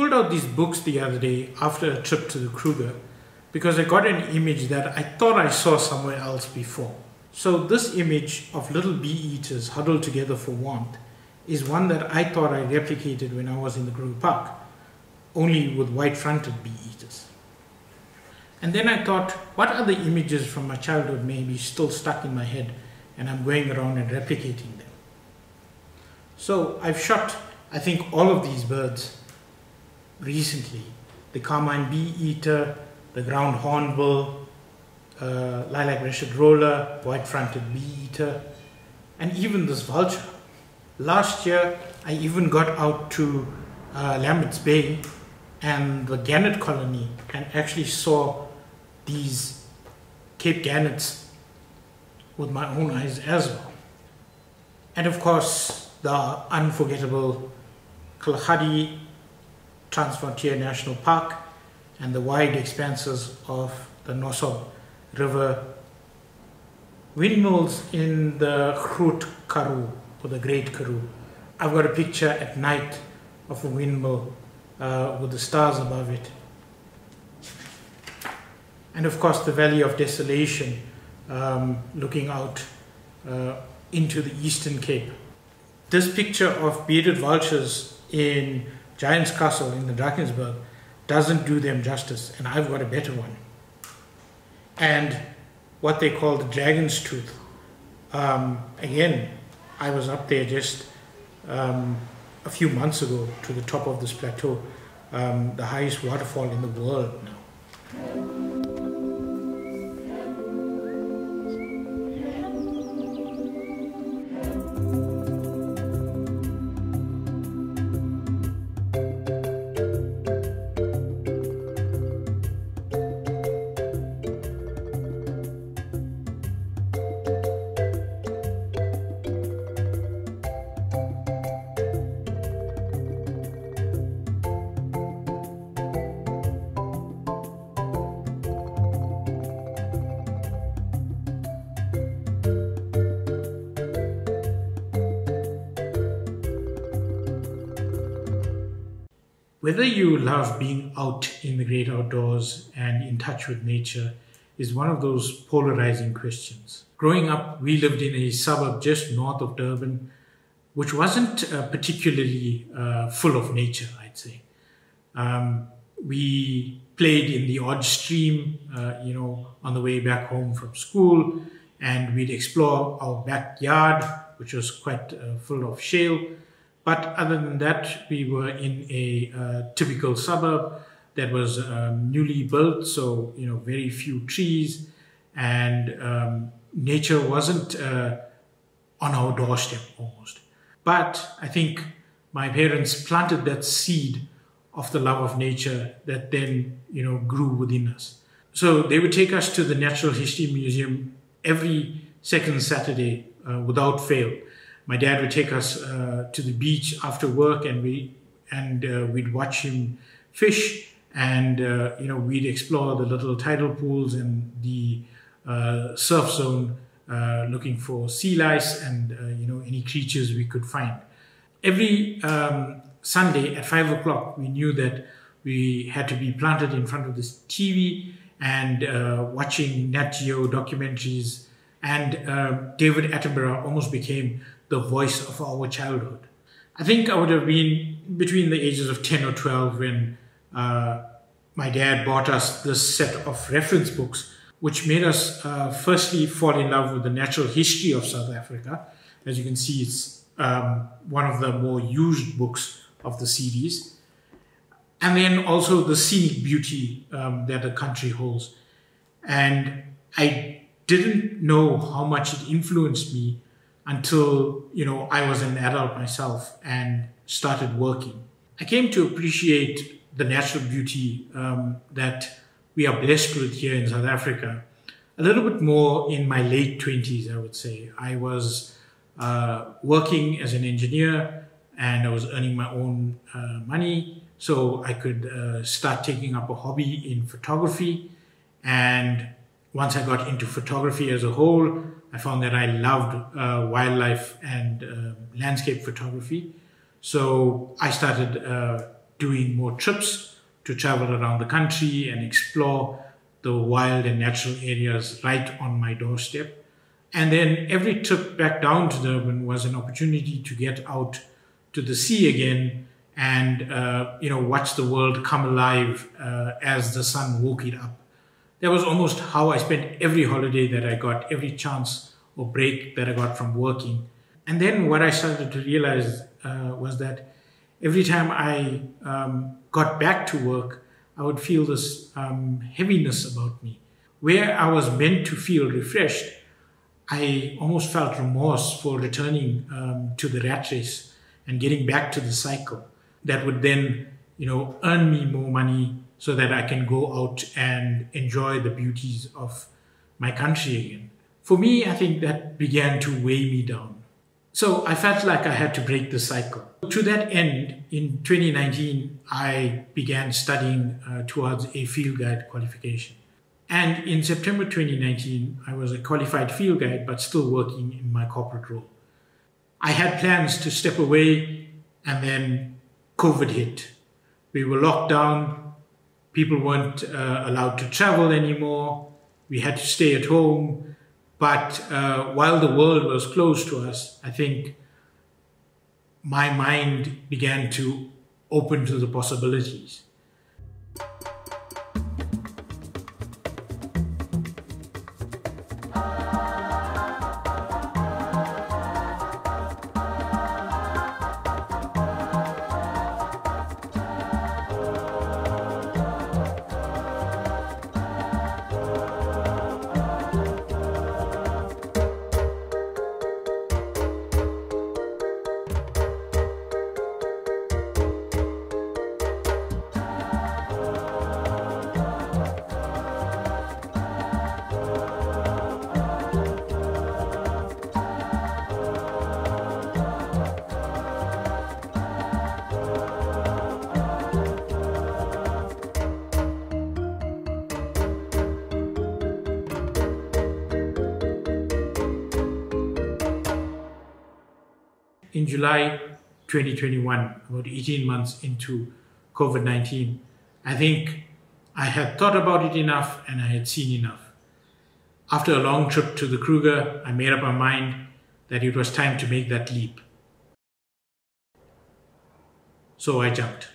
pulled out these books the other day after a trip to the Kruger because I got an image that I thought I saw somewhere else before. So this image of little bee eaters huddled together for warmth is one that I thought I replicated when I was in the Kruger Park, only with white-fronted bee eaters. And then I thought, what other images from my childhood may be still stuck in my head and I'm going around and replicating them. So I've shot, I think, all of these birds recently. The carmine bee eater, the ground hornbill, uh, lilac-breasted roller, white-fronted bee eater, and even this vulture. Last year, I even got out to uh, Lambert's Bay and the gannet colony and actually saw these Cape gannets with my own eyes as well. And of course, the unforgettable Kalahari Transfrontier National Park and the wide expanses of the Nossob River. Windmills in the Groot Karoo, or the Great Karoo. I've got a picture at night of a windmill uh, with the stars above it. And of course the Valley of Desolation um, looking out uh, into the Eastern Cape. This picture of bearded vultures in Giant's Castle in the Drakensberg doesn't do them justice and I've got a better one. And what they call the dragon's tooth. Um, again, I was up there just um, a few months ago to the top of this plateau, um, the highest waterfall in the world now. Whether you love being out in the great outdoors and in touch with nature is one of those polarizing questions. Growing up, we lived in a suburb just north of Durban, which wasn't uh, particularly uh, full of nature, I'd say. Um, we played in the odd stream, uh, you know, on the way back home from school, and we'd explore our backyard, which was quite uh, full of shale. But other than that, we were in a uh, typical suburb that was um, newly built, so you know very few trees, and um, nature wasn't uh, on our doorstep almost. But I think my parents planted that seed of the love of nature that then you know grew within us. So they would take us to the Natural History Museum every second Saturday uh, without fail my dad would take us uh, to the beach after work and we and uh, we'd watch him fish and uh, you know we'd explore the little tidal pools and the uh, surf zone uh, looking for sea lice and uh, you know any creatures we could find. Every um, sunday at five o'clock we knew that we had to be planted in front of this tv and watching nat geo documentaries and david attenborough almost became the voice of our childhood. I think I would have been between the ages of 10 or 12 when uh, my dad bought us this set of reference books, which made us uh, firstly fall in love with the natural history of South Africa. As you can see, it's um, one of the more used books of the series. And then also the scenic beauty um, that the country holds. And I didn't know how much it influenced me until you know I was an adult myself and started working. I came to appreciate the natural beauty um, that we are blessed with here in South Africa a little bit more in my late 20s, I would say. I was uh, working as an engineer and I was earning my own uh, money so I could uh, start taking up a hobby in photography. And once I got into photography as a whole, I found that I loved uh, wildlife and uh, landscape photography. So I started uh, doing more trips to travel around the country and explore the wild and natural areas right on my doorstep. And then every trip back down to Durban was an opportunity to get out to the sea again and uh, you know watch the world come alive uh, as the sun woke it up. That was almost how I spent every holiday that I got, every chance or break that I got from working. And then what I started to realize uh, was that every time I um, got back to work, I would feel this um, heaviness about me. Where I was meant to feel refreshed, I almost felt remorse for returning um, to the rat race and getting back to the cycle that would then, you know, earn me more money so that I can go out and enjoy the beauties of my country again. For me, I think that began to weigh me down. So I felt like I had to break the cycle. To that end, in 2019, I began studying uh, towards a field guide qualification. And in September 2019, I was a qualified field guide, but still working in my corporate role. I had plans to step away, and then COVID hit. We were locked down. People weren't uh, allowed to travel anymore. We had to stay at home. But uh, while the world was closed to us, I think my mind began to open to the possibilities. In July 2021, about 18 months into COVID 19, I think I had thought about it enough and I had seen enough. After a long trip to the Kruger, I made up my mind that it was time to make that leap. So I jumped.